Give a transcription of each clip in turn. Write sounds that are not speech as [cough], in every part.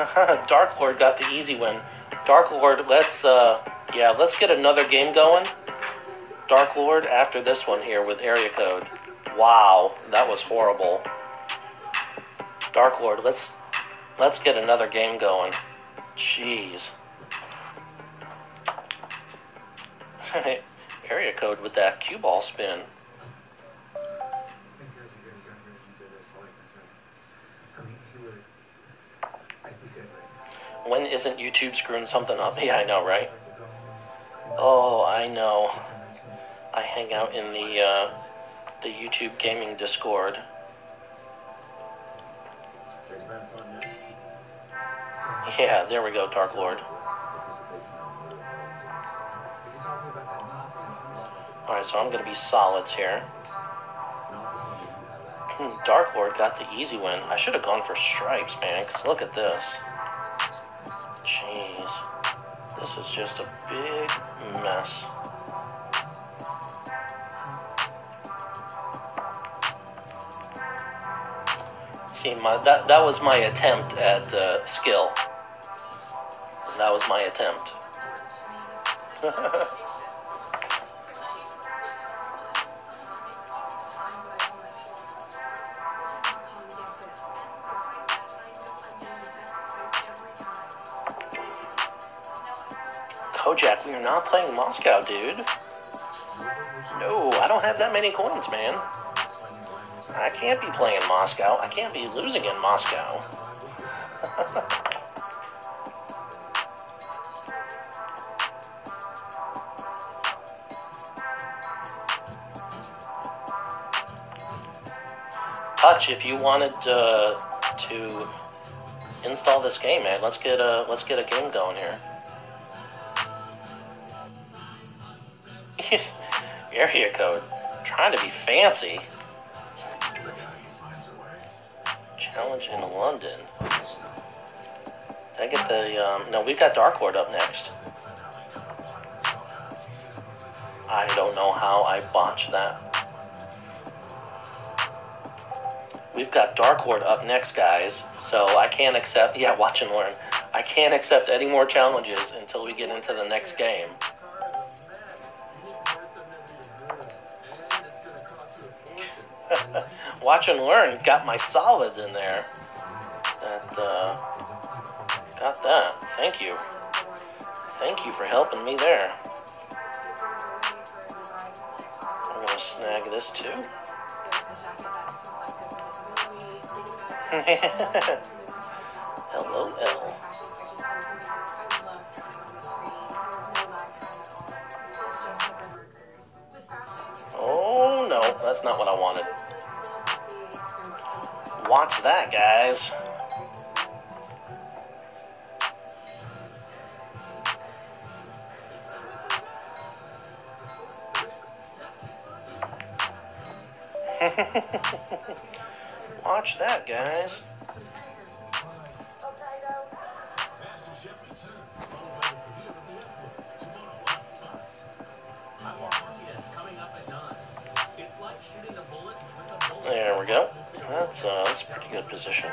[laughs] Dark Lord got the easy win. Dark Lord, let's uh yeah, let's get another game going. Dark Lord after this one here with area code. Wow, that was horrible. Dark Lord, let's let's get another game going. Jeez. [laughs] area code with that cue ball spin. When isn't YouTube screwing something up? Yeah, I know, right? Oh, I know. I hang out in the uh, the YouTube gaming Discord. Yeah, there we go, Dark Lord. If you're talking about that nonsense, All right, so I'm gonna be solids here. Hmm, Dark Lord got the easy win. I should have gone for stripes, man. Cause look at this. This is just a big mess. See, my that that was my attempt at uh, skill. That was my attempt. [laughs] Kojak, we are not playing Moscow, dude. No, I don't have that many coins, man. I can't be playing Moscow. I can't be losing in Moscow. [laughs] Touch, if you wanted uh, to install this game, man, let's get a let's get a game going here. Area code, trying to be fancy. Challenge in London. Did I get the um, no? we've got Dark Lord up next. I don't know how I botched that. We've got Dark Lord up next, guys. So I can't accept. Yeah, watch and learn. I can't accept any more challenges until we get into the next game. Watch and learn. Got my solids in there. That uh, got that. Thank you. Thank you for helping me there. I'm gonna snag this too. [laughs] LOL. Oh no, that's not what I wanted. Watch that, guys. [laughs] Watch that, guys. There we go. That's uh, that's a pretty good position.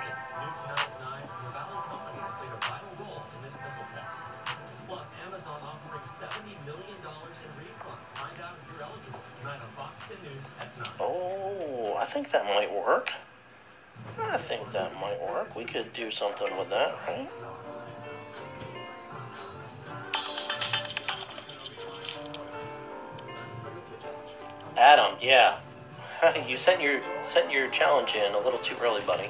Oh, I think that might work. I think that might work. We could do something with that, right? Adam, yeah. [laughs] you sent your sent your challenge in a little too early, buddy.